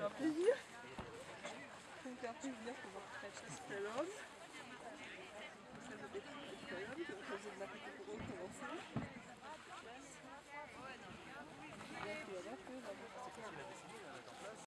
faire plaisir. Plaisir,